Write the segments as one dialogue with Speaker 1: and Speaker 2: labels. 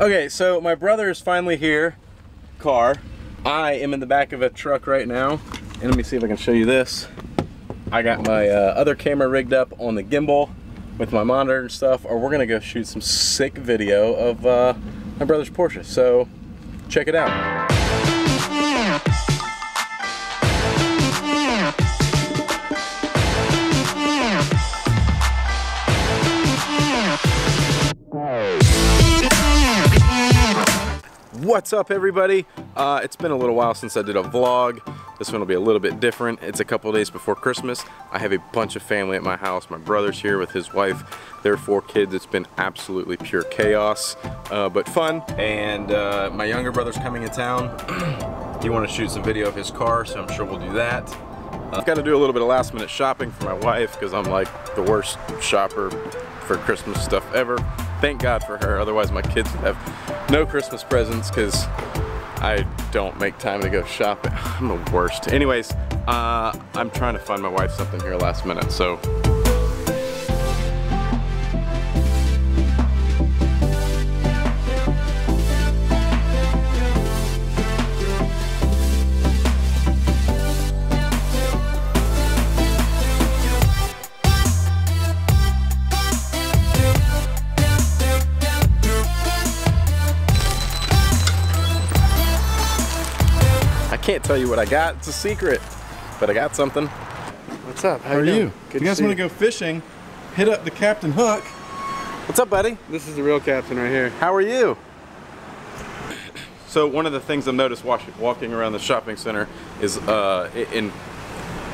Speaker 1: Okay, so my brother is finally here. Car. I am in the back of a truck right now. And let me see if I can show you this. I got my uh, other camera rigged up on the gimbal with my monitor and stuff, or we're gonna go shoot some sick video of uh, my brother's Porsche. So check it out. What's up everybody? Uh, it's been a little while since I did a vlog. This one will be a little bit different. It's a couple days before Christmas. I have a bunch of family at my house. My brother's here with his wife. Their four kids. It's been absolutely pure chaos, uh, but fun. And uh, my younger brother's coming in town. he to shoot some video of his car, so I'm sure we'll do that. Uh, I've got to do a little bit of last minute shopping for my wife because I'm like the worst shopper for Christmas stuff ever. Thank God for her, otherwise my kids would have no Christmas presents because I don't make time to go shopping. I'm the worst. Anyways, uh, I'm trying to find my wife something here last minute, so can't tell you what I got. It's a secret. But I got something. What's up?
Speaker 2: How, How are you? you? Good you guys want to go fishing? Hit up the Captain Hook.
Speaker 1: What's up, buddy?
Speaker 3: This is the real captain right here.
Speaker 1: How are you? So one of the things I've noticed walking around the shopping center is, uh, and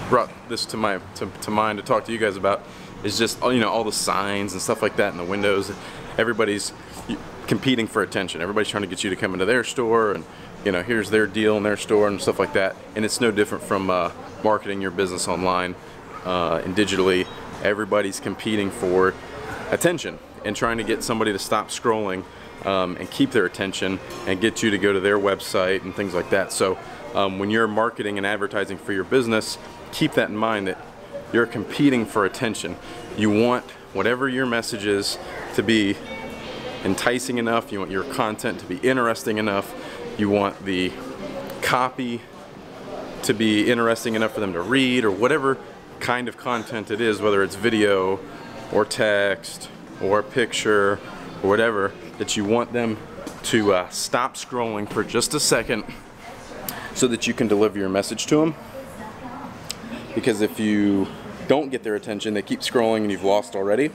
Speaker 1: brought this to my to, to mind to talk to you guys about, is just you know all the signs and stuff like that in the windows. Everybody's competing for attention. Everybody's trying to get you to come into their store and you know, here's their deal in their store and stuff like that. And it's no different from uh, marketing your business online uh, and digitally. Everybody's competing for attention and trying to get somebody to stop scrolling um, and keep their attention and get you to go to their website and things like that. So um, when you're marketing and advertising for your business, keep that in mind that you're competing for attention. You want whatever your message is to be enticing enough, you want your content to be interesting enough, you want the copy to be interesting enough for them to read or whatever kind of content it is, whether it's video or text or a picture or whatever, that you want them to uh, stop scrolling for just a second so that you can deliver your message to them. Because if you don't get their attention, they keep scrolling and you've lost already.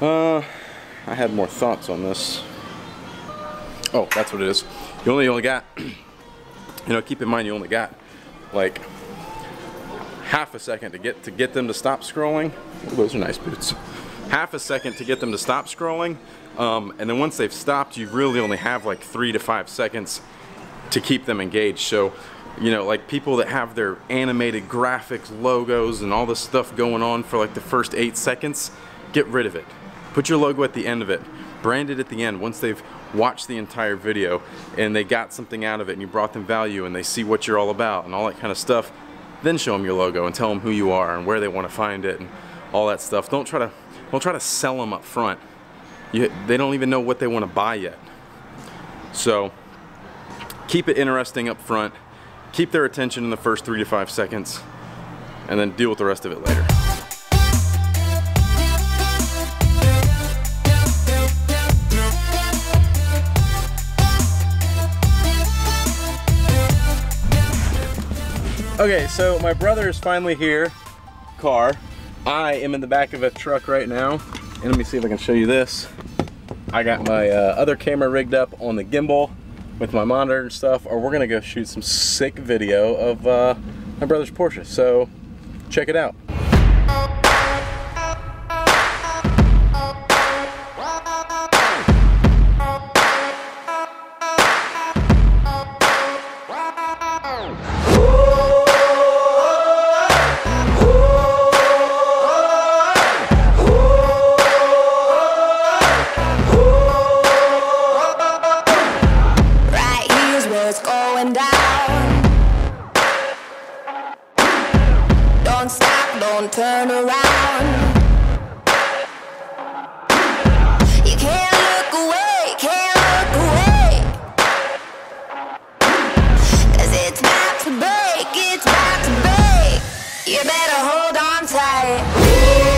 Speaker 1: Uh, I had more thoughts on this. Oh, that's what it is. You only only got, you know, keep in mind you only got like half a second to get to get them to stop scrolling. Oh, those are nice boots. Half a second to get them to stop scrolling, um, and then once they've stopped, you really only have like three to five seconds to keep them engaged. So, you know, like people that have their animated graphics, logos, and all this stuff going on for like the first eight seconds, get rid of it. Put your logo at the end of it branded at the end once they've watched the entire video and they got something out of it and you brought them value and they see what you're all about and all that kind of stuff then show them your logo and tell them who you are and where they want to find it and all that stuff. Don't try to don't try to sell them up front. You, they don't even know what they want to buy yet. So keep it interesting up front. Keep their attention in the first three to five seconds and then deal with the rest of it later Okay, so my brother is finally here, car. I am in the back of a truck right now. And let me see if I can show you this. I got my uh, other camera rigged up on the gimbal with my monitor and stuff, or we're gonna go shoot some sick video of uh, my brother's Porsche. So check it out. Don't stop, don't turn around. You can't look away, can't look away. Cause it's
Speaker 4: about to break, it's about to break. You better hold on tight.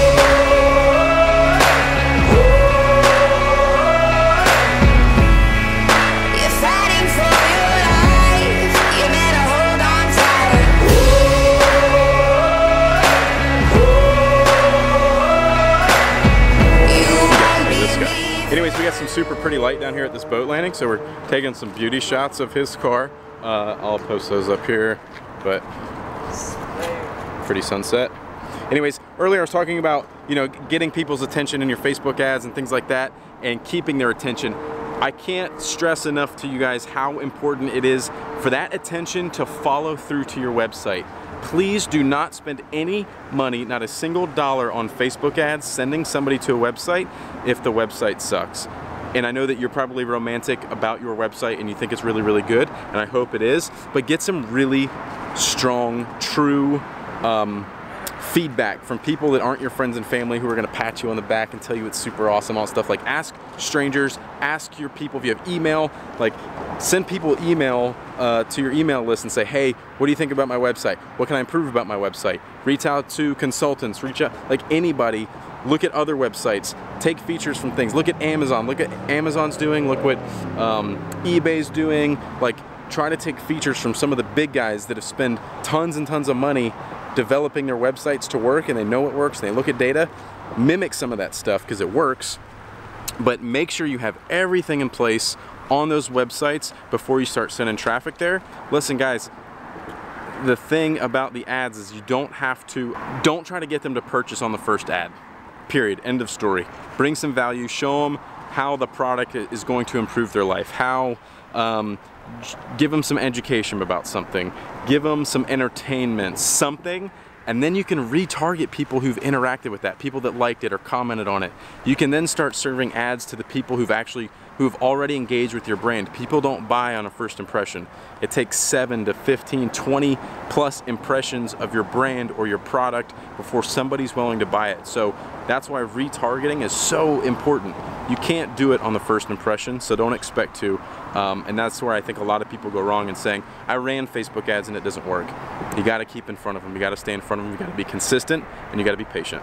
Speaker 1: Super pretty light down here at this boat landing, so we're taking some beauty shots of his car. Uh, I'll post those up here, but pretty sunset. Anyways, earlier I was talking about, you know, getting people's attention in your Facebook ads and things like that and keeping their attention. I can't stress enough to you guys how important it is for that attention to follow through to your website. Please do not spend any money, not a single dollar on Facebook ads sending somebody to a website if the website sucks. And I know that you're probably romantic about your website and you think it's really, really good, and I hope it is, but get some really strong, true, um, feedback from people that aren't your friends and family who are gonna pat you on the back and tell you it's super awesome, all stuff like ask strangers, ask your people if you have email, like send people email uh, to your email list and say, hey, what do you think about my website? What can I improve about my website? Reach out to consultants, reach out, like anybody, look at other websites, take features from things, look at Amazon, look at Amazon's doing, look what um, eBay's doing, like try to take features from some of the big guys that have spent tons and tons of money developing their websites to work and they know it works they look at data, mimic some of that stuff because it works, but make sure you have everything in place on those websites before you start sending traffic there. Listen guys, the thing about the ads is you don't have to, don't try to get them to purchase on the first ad. Period, end of story. Bring some value, show them how the product is going to improve their life, how um, give them some education about something, give them some entertainment, something, and then you can retarget people who've interacted with that, people that liked it or commented on it. You can then start serving ads to the people who've actually who've already engaged with your brand. People don't buy on a first impression. It takes 7 to 15, 20 plus impressions of your brand or your product before somebody's willing to buy it. So that's why retargeting is so important. You can't do it on the first impression, so don't expect to. Um, and that's where I think a lot of people go wrong in saying, I ran Facebook ads and it doesn't work. You gotta keep in front of them, you gotta stay in front of them, you gotta be consistent, and you gotta be patient.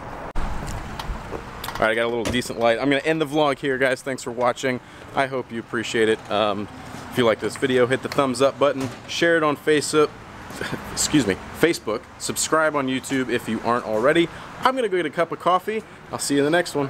Speaker 1: All right, I got a little decent light. I'm gonna end the vlog here, guys. Thanks for watching. I hope you appreciate it. Um, if you like this video, hit the thumbs up button, share it on Facebook, excuse me, Facebook, subscribe on YouTube if you aren't already. I'm gonna go get a cup of coffee. I'll see you in the next one.